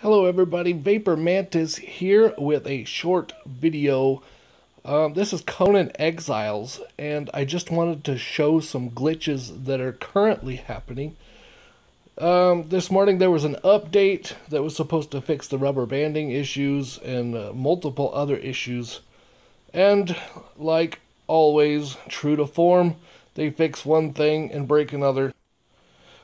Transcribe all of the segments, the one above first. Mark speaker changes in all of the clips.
Speaker 1: Hello everybody, Vapor Mantis here with a short video. Um, this is Conan Exiles, and I just wanted to show some glitches that are currently happening. Um, this morning there was an update that was supposed to fix the rubber banding issues and uh, multiple other issues. And like always, true to form, they fix one thing and break another.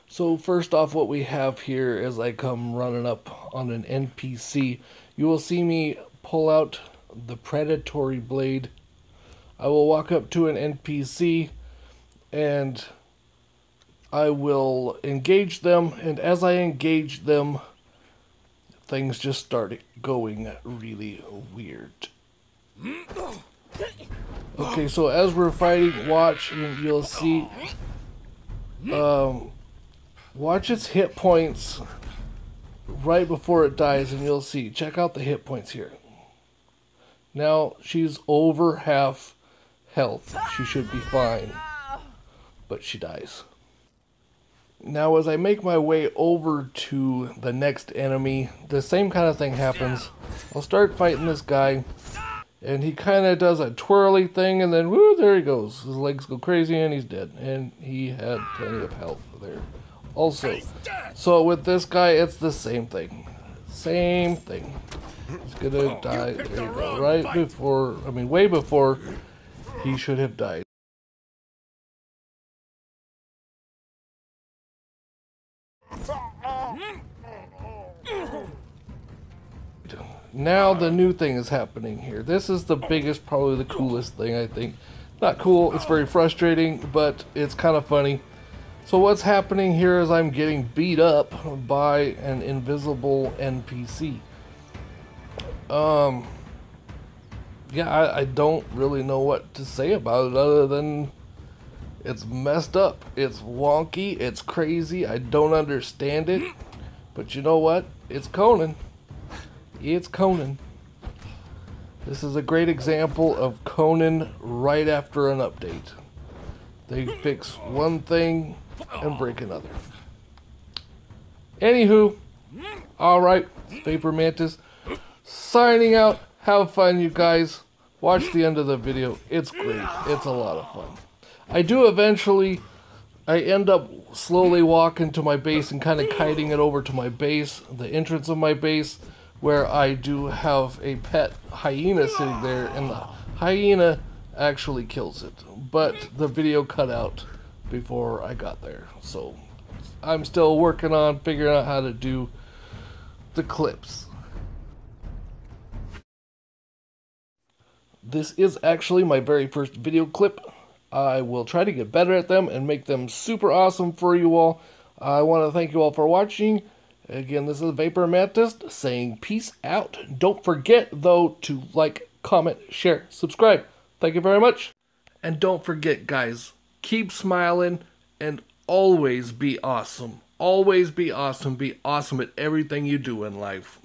Speaker 1: So first off, what we have here as I come running up on an NPC, you will see me pull out the predatory blade. I will walk up to an NPC and I will engage them, and as I engage them, things just start going really weird. Okay, so as we're fighting, watch, and you'll see um, Watch its hit points right before it dies, and you'll see. Check out the hit points here. Now, she's over half health. She should be fine. But she dies. Now, as I make my way over to the next enemy, the same kind of thing happens. I'll start fighting this guy, and he kind of does a twirly thing, and then, woo, there he goes. His legs go crazy, and he's dead. And he had plenty of health there also. So with this guy, it's the same thing. Same thing. He's gonna oh, die. There you go. Right before, I mean, way before he should have died. Now the new thing is happening here. This is the biggest, probably the coolest thing I think. Not cool, it's very frustrating, but it's kind of funny. So what's happening here is I'm getting beat up by an invisible NPC. Um, yeah, I, I don't really know what to say about it other than it's messed up. It's wonky. It's crazy. I don't understand it. But you know what? It's Conan. It's Conan. This is a great example of Conan right after an update. They fix one thing and break another. Anywho, alright, Vapor Mantis, signing out. Have fun, you guys. Watch the end of the video. It's great. It's a lot of fun. I do eventually, I end up slowly walking to my base and kind of kiting it over to my base, the entrance of my base, where I do have a pet hyena sitting there, and the hyena actually kills it. But the video cut out before I got there. So I'm still working on figuring out how to do the clips. This is actually my very first video clip. I will try to get better at them and make them super awesome for you all. I want to thank you all for watching. Again, this is Vapor Mantis saying peace out. Don't forget, though, to like, comment, share, subscribe. Thank you very much. And don't forget, guys, keep smiling, and always be awesome. Always be awesome. Be awesome at everything you do in life.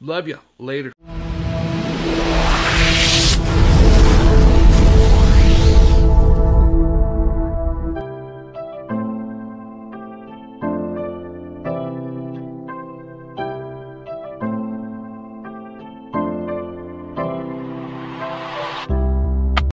Speaker 1: Love you. Later.